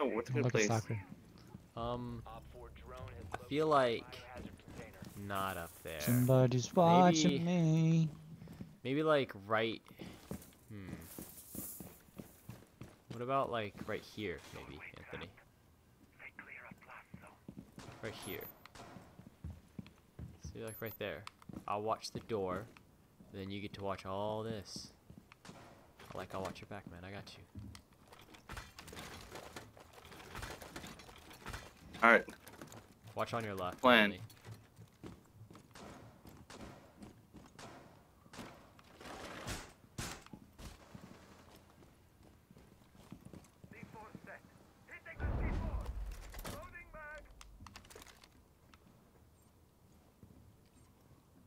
Oh, what's a good place? SocKer. Um, I feel like not up there. Somebody's watching me. Maybe like right. Hmm. What about like right here, maybe, Anthony? Right here. See, like right there. I'll watch the door. Then you get to watch all this. Like I'll watch your back, man. I got you. All right. Watch on your left. Plan. Anthony.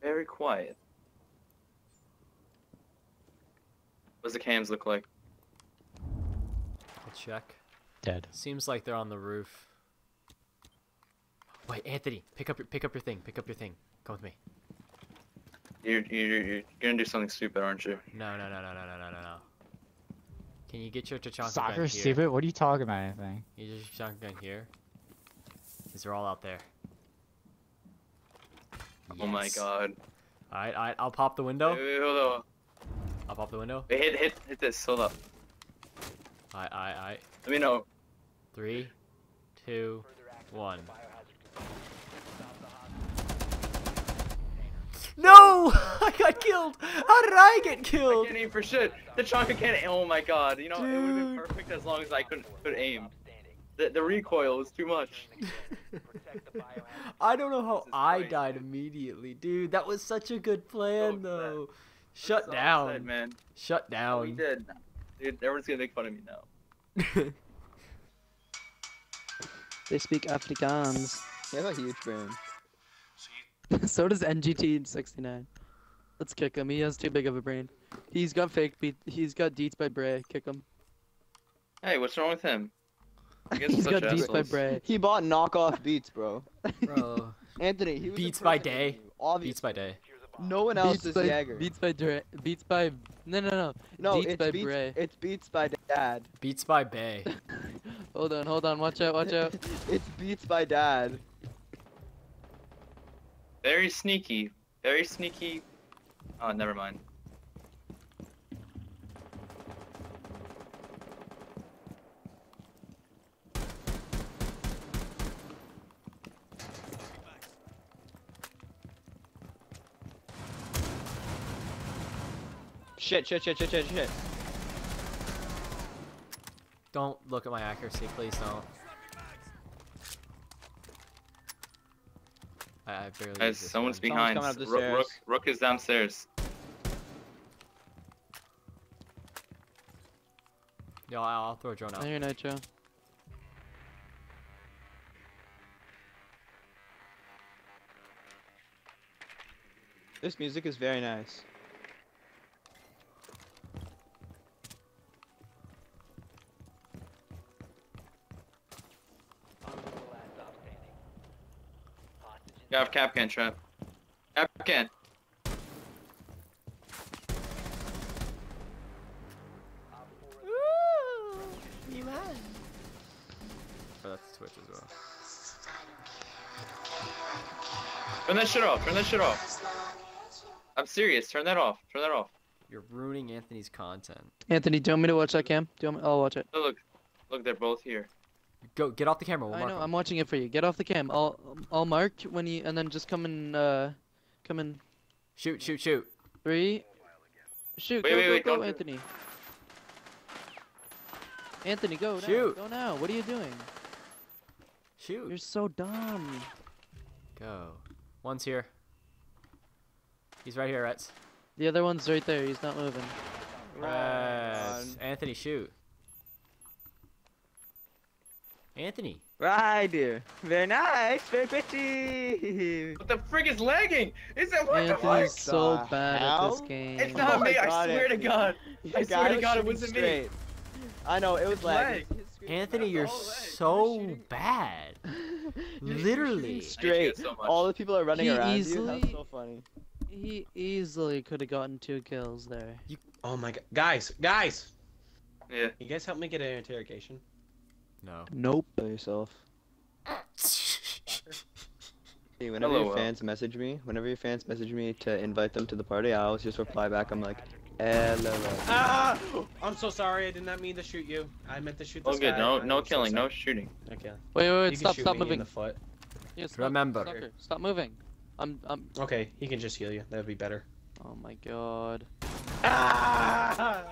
Very quiet. What does the cams look like? I'll check. Dead. Seems like they're on the roof. Wait, Anthony, pick up your pick up your thing. Pick up your thing. Come with me. You you you're gonna do something stupid, aren't you? No no no no no no no no. Can you get your Tachanka SocKer stupid? What are you talking about, anything? You just your gun here. These are all out there. Yes. Oh my god. Alright, alright, I'll pop the window. Wait, wait, hold on. I'll pop the window. Wait, hit hit hit this, hold up. Alright, alright, alright. Let me know. Three, two, one. got killed! How did I get killed? I killed? can't aim for shit. Tachanka can't. Oh my god. You know, it would have been perfect as long as I could could aim. The the recoil was too much. I don't know how I Christ, died immediately, dude. That was such a good plan, upset. though. Shut So down. upset, man. Shut down. We did. Dude, everyone's gonna make fun of me now. They speak Afrikaans. They have a huge brain. so does NGT in 69. Let's kick him. He has too big of a brain. He's got fake beat. He's got deets by Bray. Kick him. Hey, what's wrong with him? You guys are He's such got deets by assholes. Bray. He bought knockoff beats, bro. Bro, Anthony, he was Beats by day. Obviously, beats by day. no one else Beats is by, Jagger. Beats by Dre. Beats by. No, no, no. no, Beats it's by beats. Bray. It's beats by dad. Beats by Bay. Hold on, hold on. Watch out, watch out. it's beats by dad. Very sneaky. Very sneaky. Oh, never mind. Shit, shit, shit, shit, shit, shit. Don't look at my accuracy, please don't. I, I barely. Guys, someone's gun. behind. coming Rook, Rook. Rook is downstairs. Yo, I'll, I'll throw a drone out. I hear Nitro. This music is very nice. You have Kapkan trap. Kapkan. Oh, Turn that shit off. Turn that shit off. I'm serious. Turn that off. Turn that off. You're ruining Anthony's content. Anthony, do you want me to watch that cam? Do you want me? I'll watch it. Oh, look. Look, they're both here. Go, get off the camera. We'll I know. Them. I'm watching it for you. Get off the cam. I'll I'll mark when you and then just come in. Uh, come in Shoot, shoot, shoot. three. Shoot. Wait, go, wait, go, wait, go, don't do it. Anthony. Anthony, go now. Shoot. Go now. What are you doing? Shoot. You're so dumb. Go. One's here. He's right here, Retz. The other one's right there. He's not moving. Retz. Anthony, shoot. Anthony. Right here. Very nice. Very pretty. What the frig is lagging? Is it what the Anthony's fuck? so the bad at this game. Oh it's Oh not my me. I God, swear to God. I guy swear to God, it shooting wasn't me. I know it was lagging. lag. Anthony, you're oh, so bad. You're Literally. Straight. so. All the people are running He around you. That's so funny. He easily could have gotten two kills there. Oh my god, guys, guys! Yeah. You guys help me get an interrogation. No. Nope. Kill yourself. Hey, whenever Hello, your Will. fans message me, whenever your fans message me to invite them to the party, I always just reply back. I'm like, hello. Ah! I'm so sorry. I did not mean to shoot you. I meant to shoot this All good. guy. No, I'm no so killing, no shooting. Okay. Wait, wait, wait. You Stop, stop me in moving. the foot. Yeah, stop, Remember. Sucker, stop moving. I'm, I'm. Okay, he can just heal you. That would be better. Oh my god. Ah!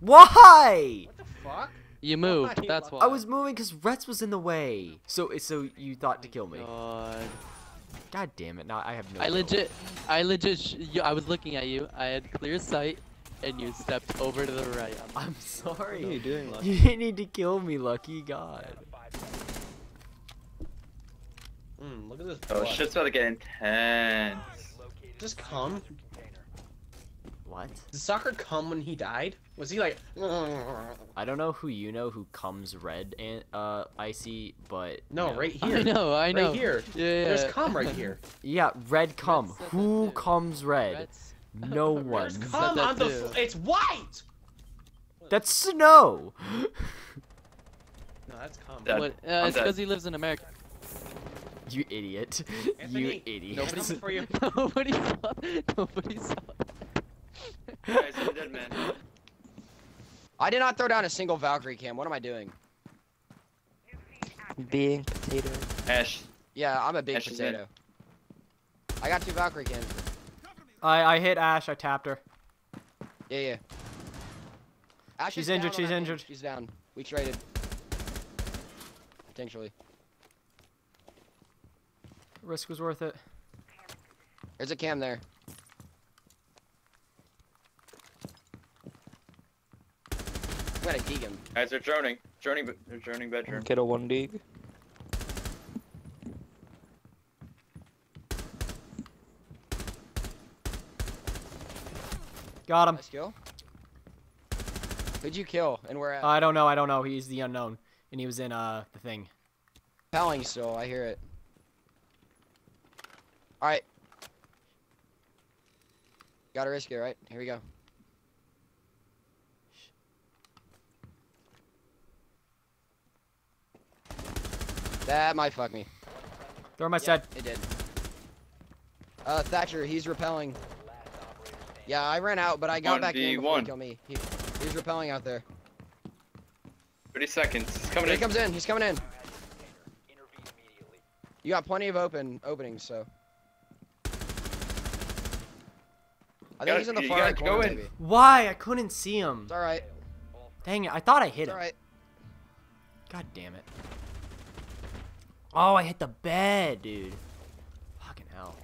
Why? What the fuck? You moved. Why? That's why. I was moving because Retz was in the way. So so you thought to kill me. God. God damn it! Now I have no. I kill. legit, I legit, sh- you, I was looking at you. I had clear sight, and you stepped over to the right. I'm- I'm What are you sorry. doing, Luky? You didn't need to kill me, Luky God. Mm, look at this. Oh, blood. shit's about to get intense. Just come. What? Did Soccer come when he died? Was he like? I don't know who you know who comes red and uh icy, but No, you right here. I know, I know. Right here. Yeah, yeah. There's cum right here. Yeah, red cum. said that Who too. comes red? Reds. No one. said Cum on the. too. It's white. That's snow. No, that's cum. Dead. What? Uh, it's because he lives in America. you idiot. you idiot. Nobody's coming for you. nobody saw. Nobody saw. Guys, I'm dead man. I did not throw down a single Valkyrie cam. What am I doing? Being potato. Ash, Yeah, I'm a big Ash potato. I got two Valkyrie cams. I I hit Ash. I tapped her. Yeah, yeah. Ash She's is injured, she's that thing. injured. She's down. We traded. Potentially. Risk was worth it. There's a cam there. I'm gonna geek him. guys, they're droning. Droning, be- they're droning bedroom. Get a one dig. Got him. Nice kill. Who'd you kill? And where at? I don't know. I don't know. He's the unknown, and he was in uh the thing. Pelling still. I hear it. Alright. Gotta risk it, right? Here we go. That might fuck me. Throw my Yeah, said. It did. Uh, Thatcher, he's repelling. Yeah, I ran out, but I got back in before he 1v1. killed me. He, he's repelling out there. 30 seconds. He's coming Here he in. comes in. He's coming in. You got plenty of open openings, so. I think he's in the you far right corner, maybe. Why? I couldn't see him. It's alright. Dang it! I thought I hit It's him. alright. God damn it. Oh, I hit the bed, dude. Fucking hell.